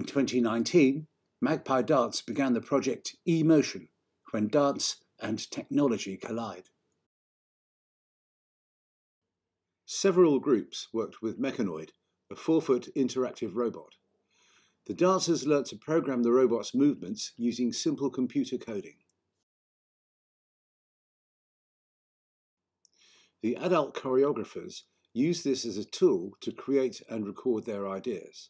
In 2019, Magpie Dance began the project eMotion, when dance and technology collide. Several groups worked with Meccanoid, a four-foot interactive robot. The dancers learnt to program the robot's movements using simple computer coding. The adult choreographers use this as a tool to create and record their ideas.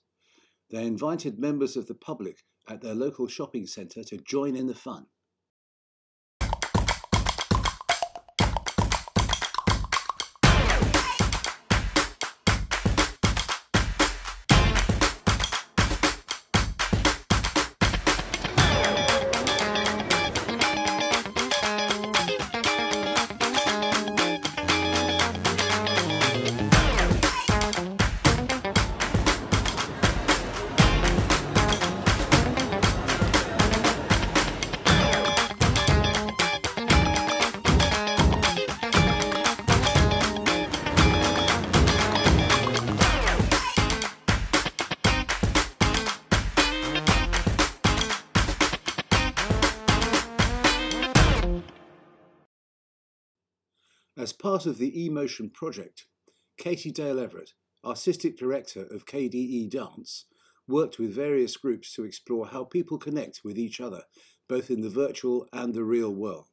They invited members of the public at their local shopping centre to join in the fun. Part of the eMotion project, Katie Dale Everett, Artistic Director of KDE Dance, worked with various groups to explore how people connect with each other, both in the virtual and the real world.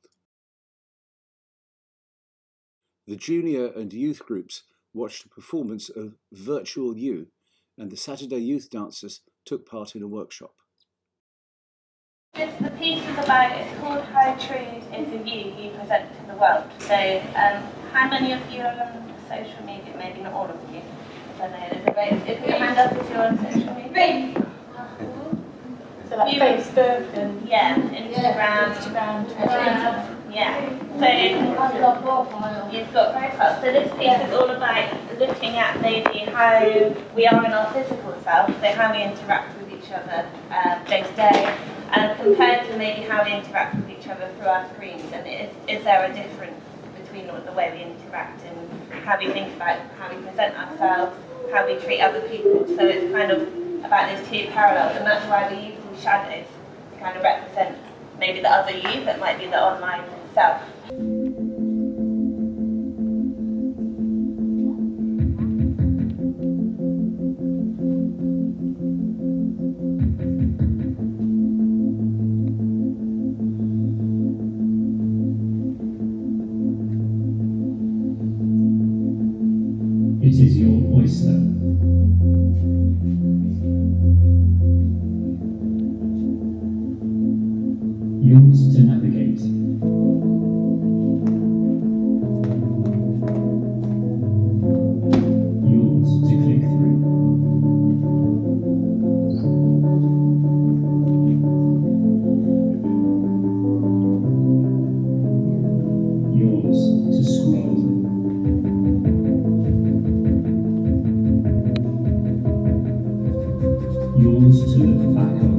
The junior and youth groups watched a performance of Virtual You, and the Saturday Youth Dancers took part in a workshop. The piece is about, it's called How True is a You You Present to the World. So, um, how many of you are on social media? Maybe not all of you. I don't know, there's a very, if your hand up if you're on social media. So like You- Facebook and Yeah, Instagram. Instagram, Twitter. Twitter. Yeah. So, you've got profiles. So this piece is all about looking at maybe how we are in our physical self, so how we interact with each other uh, day to day, and compared to maybe how we interact with each other through our screens. And is, is there a difference between the way we interact and how we think about how we present ourselves, how we treat other people? So it's kind of about those two parallels, and that's why we use these shadows to kind of represent maybe the other you that might be the online self. routes to navigate. Yours to click through. Yours to scroll. yours to look back on.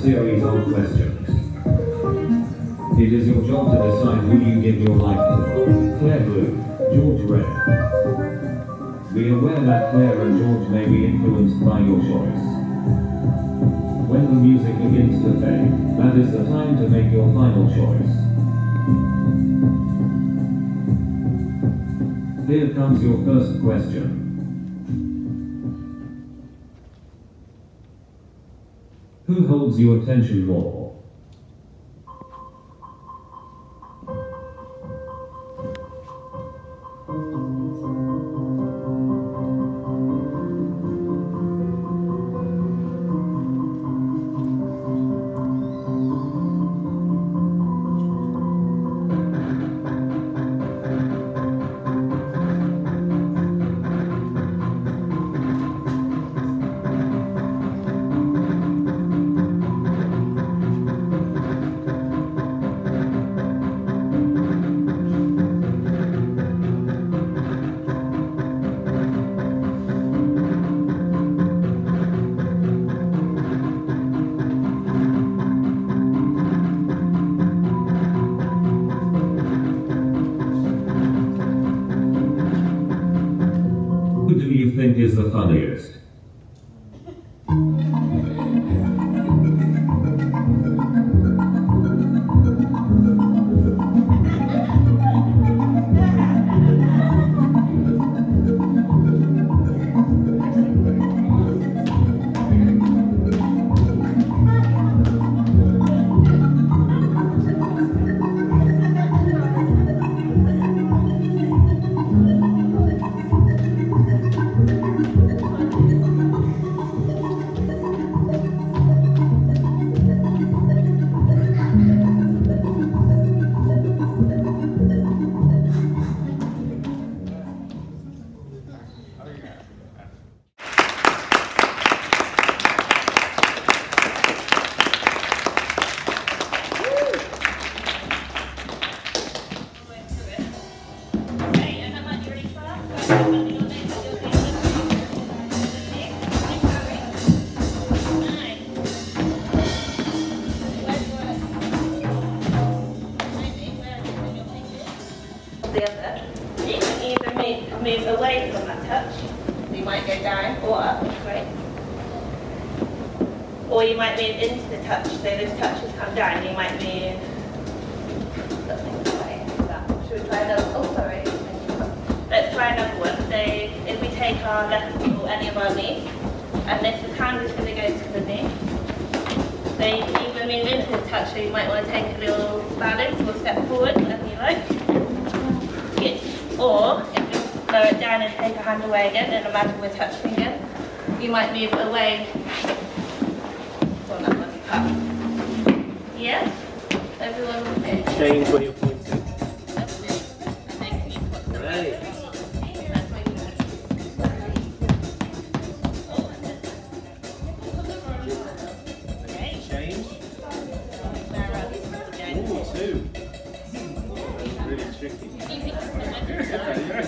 Series of questions. It is your job to decide who you give your life to. Claire Blue, George Red. Be aware that Claire and George may be influenced by your choice. When the music begins to fade, that is the time to make your final choice. Here comes your first question. Who holds your attention more? You can either move, away from that touch. You might go down or up, right? Or you might move into the touch, so those touches come down, you might move something away. That. Should we try another? Oh, sorry. Let's try another one. So if we take our left or any of our knee, and this the hand is going to go to the knee. So you can either move into the touch, so you might want to take a little balance or step forward, whatever you like. Good. Or if you it down and take a hand away again, and imagine we're touching again, you might move away from that one. Yeah? Everyone okay? Change where you're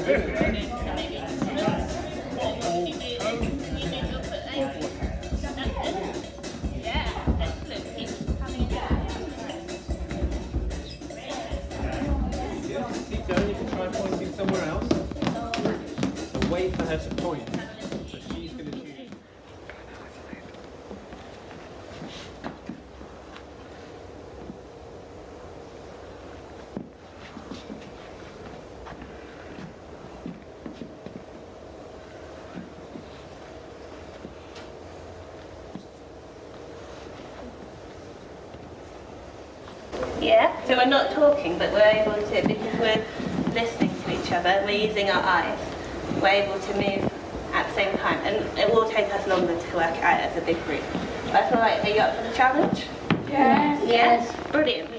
いい? So we're not talking, but we're able to, because we're listening to each other, we're using our eyes, we're able to move at the same time. And it will take us longer to work out as a big group. I feel like are you up for the challenge? Yes. Yes. Brilliant.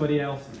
Move. Nobody else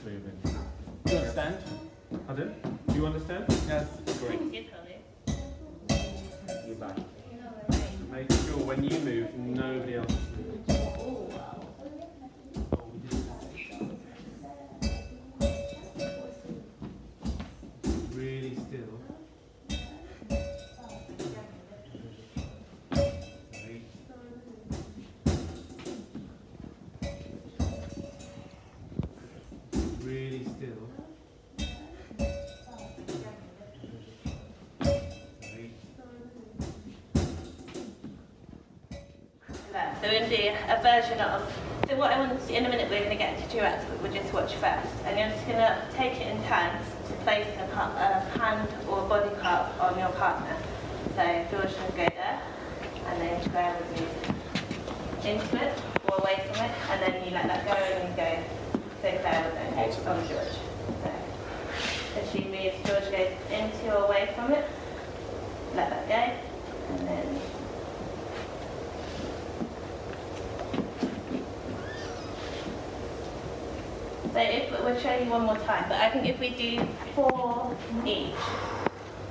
So going a version of, so what I want to do, in a minute we're going to get into duets, but we'll just watch first. And you're just going to take it in turns to place a, a hand or body part on your partner. So George will go there, and then Claire will move into it or away from it, and then you let that go and you go, so Claire will then go on George. So as she moves, George goes into or away from it, let that go, and then So if we'll show you one more time, but I think if we do four each,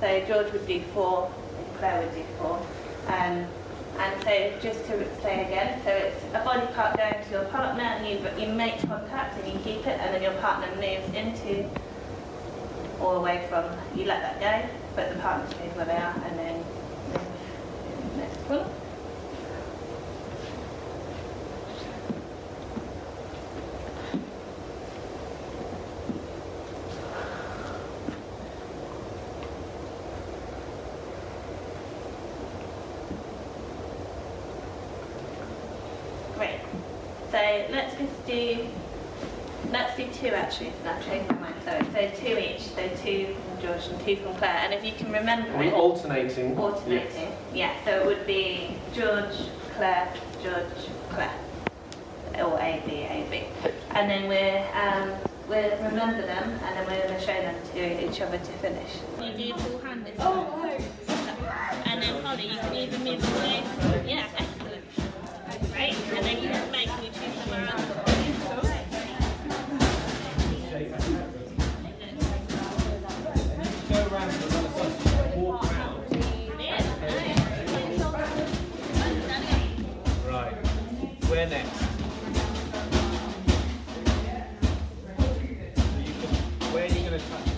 so George would do four, Claire would do four, um, and so just to say again, so it's a body part going to your partner, and you you make contact and you keep it, and then your partner moves into or away from. You let that go, but the partner stays where they are, and then next one. Great. So let's just do, let's do two actually, so I've changed my mind, sorry. So two each, so two from George and two from Claire. And if you can remember Are we it, alternating? alternating. Yeah, so it would be George, Claire, George, Claire. Or A, B, A, B. And then we're, um, we'll remember them and then we're going to show them to each other to finish. You do full hand this time. And then Holly, you can either move away. Yeah, excellent. Right, and then you Good.